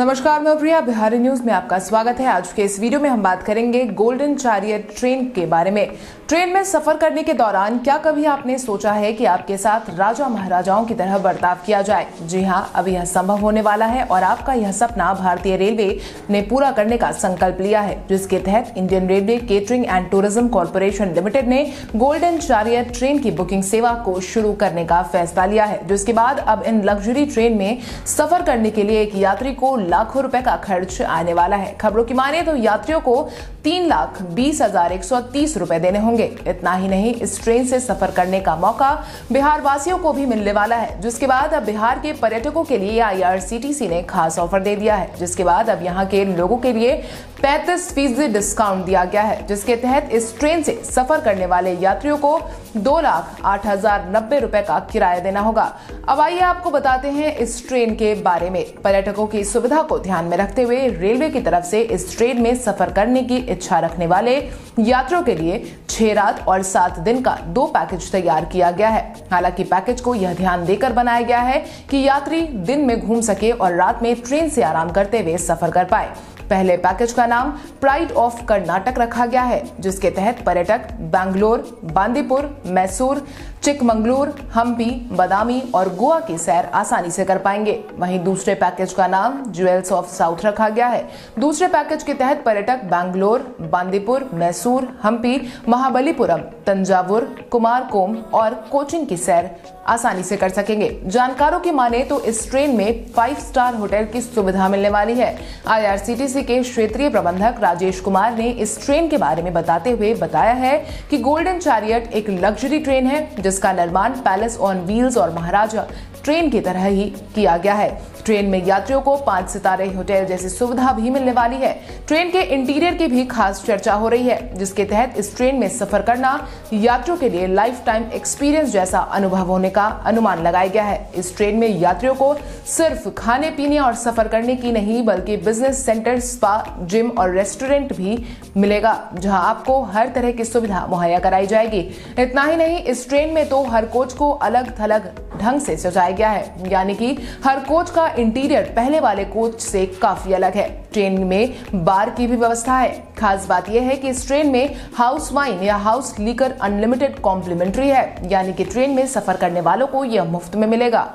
नमस्कार, मैं प्रिया, बिहारी न्यूज़ में आपका स्वागत है। आज के इस वीडियो में हम बात करेंगे गोल्डन चारियर ट्रेन के बारे में। ट्रेन में सफ़र करने के दौरान क्या कभी आपने सोचा है कि आपके साथ राजा महाराजाओं की तरह बर्ताव किया जाए? जी हाँ अभी यह संभव होने वाला है और आपका यह सपना भारतीय रेलवे ने पूरा करने का संकल्प लिया है, जिसके तहत Indian railway catering and tourism corporation limited ने गोल्डन चारियर ट्रेन की बुकिंग सेवा को शुरू करने का फैसला लिया है। जिसके बाद अब इन लग्जरी ट्रेन में सफ़र करने के लिए एक यात्री को लाखों रुपए का खर्च आने वाला है। खबरों की माने तो यात्रियों को तीन लाख बीस हज़ार एक सौ तीस रुपए देने होंगे। इतना ही नहीं, इस ट्रेन से सफ़र करने का मौका बिहार वासियों को भी मिलने वाला है। जिसके बाद अब बिहार के पर्यटकों के लिए आईआरसीटीसी ने खास ऑफ़र दे दिया है। जिसके बाद अब यहाँ के लोगों के लिए पैंतीस फ़ीसदी डिस्काउंट दिया गया है, जिसके तहत इस ट्रेन से सफ़र करने वाले यात्रियों को दो लाख आठ हज़ार नब्बे रूपए का किराया देना होगा। अब आइए आपको बताते हैं इस ट्रेन के बारे में। पर्यटकों की सुविधा को ध्यान में रखते हुए रेलवे की तरफ़ से इस ट्रेन में सफ़र करने की इच्छा रखने वाले यात्रियों के लिए छह रात और सात दिन का दो पैकेज तैयार किया गया है। हालाँकि पैकेज को यह ध्यान देकर बनाया गया है कि यात्री दिन में घूम सके और रात में ट्रेन से आराम करते हुए सफ़र कर पाए। पहले पैकेज का नाम प्राइड ऑफ़ कर्नाटक रखा गया है, जिसके तहत पर्यटक बैंगलोर, बांदीपुर, मैसूर चिकमंगलूर, हम्पी, बदामी और गोवा की सैर आसानी से कर पाएँगे। वहीं दूसरे पैकेज का नाम ज्वेल्स ऑफ़ साउथ रखा गया है। दूसरे पैकेज के तहत पर्यटक बैंगलोर, बांदीपुर, मैसूर, हम्पी, महाबलीपुरम, तंजावुर, कुमारकोम और कोचिन की सैर आसानी से कर सकेंगे। जानकारों की माने तो इस ट्रेन में फाइव स्टार होटल की सुविधा मिलने वाली है। आईआरसीटीसी के क्षेत्रीय प्रबंधक राजेश कुमार ने इस ट्रेन के बारे में बताते हुए बताया है कि गोल्डन चैरियट एक लग्जरी ट्रेन है जिसका निर्माण पैलेस ऑन व्हील्स और महाराजा ट्रेन की तरह ही किया गया है। ट्रेन में यात्रियों को पाँच सितारे, होटल जैसी सुविधा भी मिलने वाली है। ट्रेन के इंटीरियर की भी खास चर्चा हो रही है, जिसके तहत इस ट्रेन में सफ़र करना, यात्रियों के लिए लाइफ टाइम एक्सपीरियंस जैसा अनुभव होने का अनुमान लगाया गया है। इस ट्रेन में यात्रियों को सिर्फ़ खाने, पीने और सफ़र करने की नहीं, बल्कि बिज़नेस सेंटर, स्पा, जिम और रेस्टोरेंट भी मिलेगा, जहाँ आपको हर तरह की सुविधा मुहैया कराई जाएगी। इतना ही नहीं, इस ट्रेन में तो हर कोच को अलग थलग ढंग से सजाया गया है। यानी कि हर कोच का इंटीरियर पहले वाले कोच से काफ़ी अलग है। ट्रेन में बार की भी व्यवस्था है। खास बात यह है कि इस ट्रेन में हाउस वाइन या हाउस लीकर अनलिमिटेड कॉम्प्लीमेंट्री है। यानी कि ट्रेन में सफ़र करने वालों को यह मुफ़्त में मिलेगा।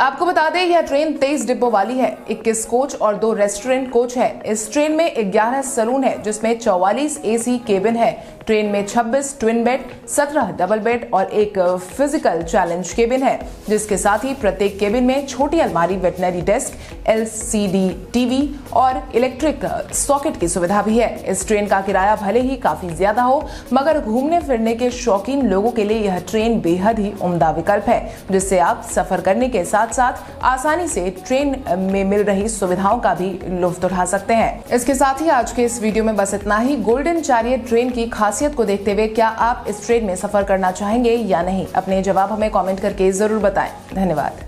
आपको बता दें, यह ट्रेन तेईस डिब्बों वाली है। 21 कोच और दो रेस्टोरेंट कोच है। इस ट्रेन में 11 सलून है, जिसमें 44 एसी केबिन है। ट्रेन में 26 ट्विन बेड 17 डबल बेड और एक फ़िज़िकल चैलेंज केबिन है, जिसके साथ ही प्रत्येक केबिन में छोटी अलमारी, वेटनरी डेस्क, एलसीडी टीवी और इलेक्ट्रिक सॉकेट की सुविधा भी है। इस ट्रेन का किराया भले ही काफ़ी ज़्यादा हो, मगर घूमने फिरने के शौकीन लोगों के लिए यह ट्रेन बेहद ही उम्दा विकल्प है, जिससे आप सफ़र करने के साथ साथ आसानी से ट्रेन में मिल रही सुविधाओं का भी लुफ्त उठा सकते हैं। इसके साथ ही आज के इस वीडियो में बस इतना ही। गोल्डन चारियर ट्रेन की खासियत को देखते हुए क्या आप इस ट्रेन में सफ़र करना चाहेंगे या नहीं? अपने जवाब हमें कॉमेंट करके ज़रूर बताए। धन्यवाद।